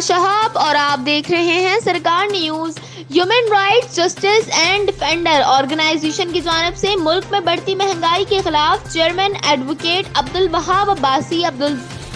शहाब और आप देख रहे हैं सरकार news. Human rights justice and defender organization की जानब से मुल्क में बढ़ती महँगाई के खिलाफ chairman advocate Abdul Wahab Abbasi, Abdul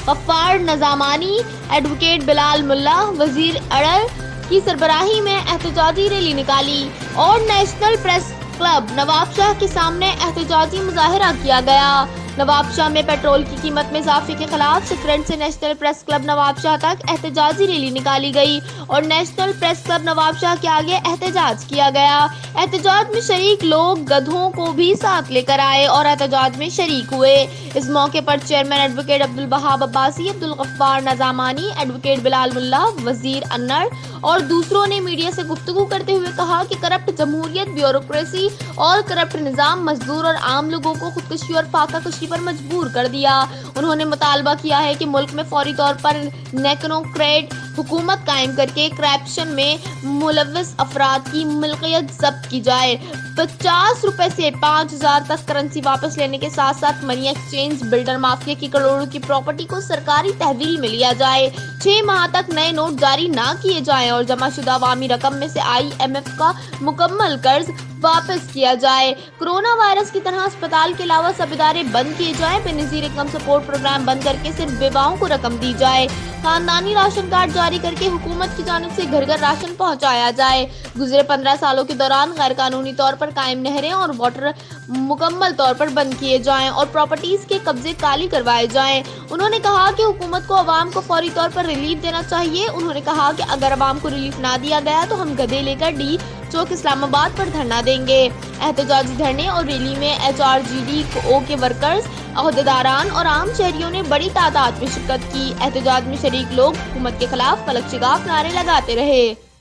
Ghaffar Nizamani advocate Bilal Mulla, Wazir अड़ल की सरबराही में एहतजाजी रैली निकाली और national press club Nawab Shah के सामने एहतजाजी मुजाहरा किया गया। नवाबशाह में पेट्रोल की कीमत में इजाफे के खिलाफ सिकरेंट से नेशनल प्रेस क्लब नवाबशाह तक एहतजाजी रैली निकाली गई और नेशनल प्रेस क्लब नवाबशाह के आगे एहतजाज किया गया। एहतजाज में शरीक लोग गधों को भी साथ लेकर आए और एहतजाज में शरीक हुए। इस मौके पर chairman advocate Abdul Wahab Abbasi, Abdul Ghaffar Nizamani, advocate Bilal Mulla, Wazir ulnar और दूसरों ने मीडिया से गुफ्तगू करते हुए कहा कि करप्ट जमहूरियत ब्यूरोक्रेसी और करप्ट निज़ाम मजदूर और आम लोगों को खुदकुशी और फाका पर मजबूर कर दिया। उन्होंने मुतालबा किया है कि मुल्क में फौरी तौर पर नेकनोक्रेट हुकूमत कायम करके करप्शन में मुलविस अफराद की मिल्कियत जब्त की जाए। पचास रुपए से पाँच हज़ार तक करेंसी वापस लेने के साथ साथ मनी एक्सचेंज बिल्डर माफिया की करोड़ों की प्रॉपर्टी को सरकारी तहवील में लिया जाए। छह माह तक नए नोट जारी न किए जाए और जमा शुदा वामी रकम में से एफ़ का मुकम्मल कर्ज वापस किया जाए। कोरोना वायरस की तरह अस्पताल के अलावा सब इदारे बंद किए जाए। बेनजीर इनकम सपोर्ट प्रोग्राम बंद करके सिर्फ़ विवाहों को रकम दी जाए। खानदानी राशन कार्ड जारी करके हुकूमत की जानब से घर घर राशन पहुँचाया जाए। गुजरे पंद्रह सालों के दौरान गैर कानूनी तौर पर कायम नहरें और वाटर मुकम्मल तौर पर बंद किए जाएँ और प्रॉपर्टीज़ के कब्जे काली करवाए जाएँ। उन्होंने कहा कि हुकूमत को आवाम को फौरी तौर पर रिलीफ देना चाहिए। उन्होंने कहा कि अगर आवाम को रिलीफ ना दिया गया तो हम गधे लेकर डी चौक इस्लामाबाद पर धरना देंगे। एहतजाजी धरने और रैली में H R G D O के वर्कर्स, अहदेदारान और आम शहरियों ने बड़ी तादाद में शिरकत की। एहतजाज में शरीक लोग हुकूमत के खिलाफ फलक शिगाफ नारे लगाते रहे।